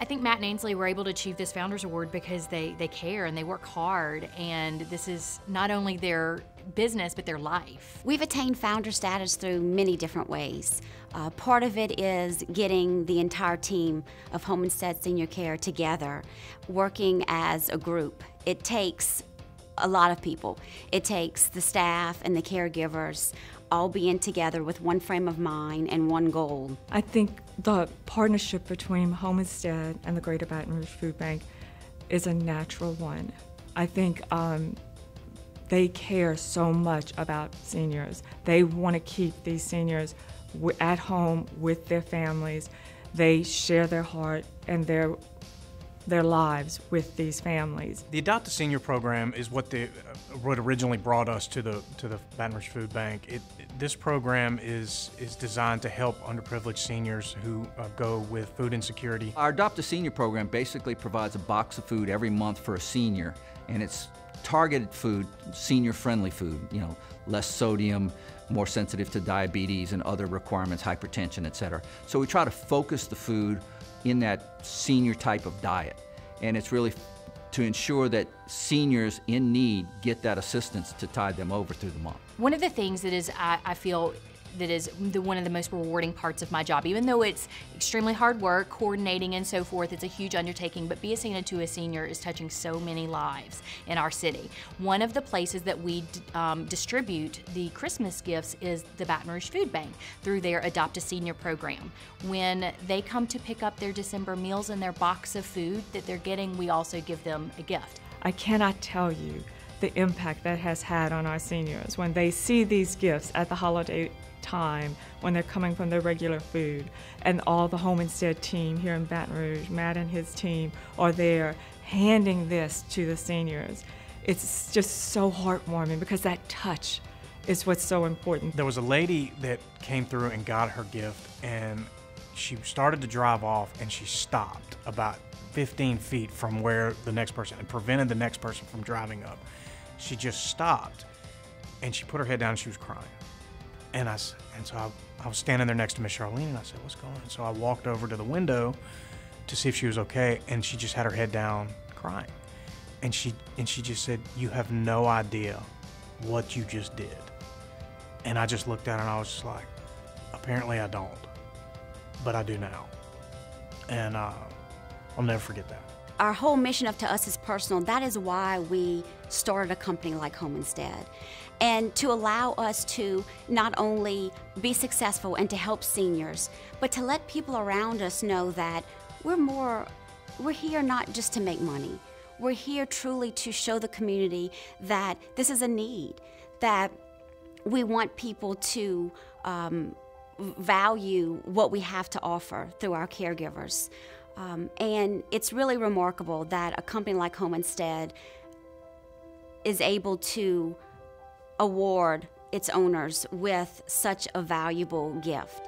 I think Matt and Ainsley were able to achieve this Founders Award because they, they care and they work hard, and this is not only their business but their life. We've attained founder status through many different ways. Uh, part of it is getting the entire team of Home Instead Senior Care together, working as a group. It takes a lot of people. It takes the staff and the caregivers all being together with one frame of mind and one goal. I think the partnership between Home Instead and the Greater Baton Rouge Food Bank is a natural one. I think um, they care so much about seniors. They want to keep these seniors at home with their families. They share their heart and their their lives with these families. The Adopt a Senior program is what the what originally brought us to the to the Baton Rouge Food Bank. It, this program is is designed to help underprivileged seniors who uh, go with food insecurity. Our Adopt a Senior program basically provides a box of food every month for a senior, and it's targeted food, senior-friendly food. You know, less sodium, more sensitive to diabetes and other requirements, hypertension, etc. So we try to focus the food in that senior type of diet. And it's really to ensure that seniors in need get that assistance to tide them over through the month. One of the things that is, I, I feel, that is the, one of the most rewarding parts of my job. Even though it's extremely hard work, coordinating and so forth, it's a huge undertaking, but Be a to a Senior is touching so many lives in our city. One of the places that we um, distribute the Christmas gifts is the Baton Rouge Food Bank through their Adopt a Senior program. When they come to pick up their December meals and their box of food that they're getting, we also give them a gift. I cannot tell you the impact that has had on our seniors when they see these gifts at the holiday time when they're coming from their regular food. And all the Home Instead team here in Baton Rouge, Matt and his team, are there handing this to the seniors. It's just so heartwarming because that touch is what's so important. There was a lady that came through and got her gift, and she started to drive off, and she stopped about 15 feet from where the next person and prevented the next person from driving up. She just stopped, and she put her head down and she was crying. And I and so I, I was standing there next to Miss Charlene, and I said, "What's going on?" So I walked over to the window to see if she was okay, and she just had her head down, crying. And she and she just said, "You have no idea what you just did." And I just looked at her, and I was just like, "Apparently, I don't, but I do now." And uh, I'll never forget that our whole mission of to us is personal. That is why we started a company like Home Instead. And to allow us to not only be successful and to help seniors, but to let people around us know that we're more, we're here not just to make money. We're here truly to show the community that this is a need, that we want people to um, value what we have to offer through our caregivers. Um, and it's really remarkable that a company like Home Instead is able to award its owners with such a valuable gift.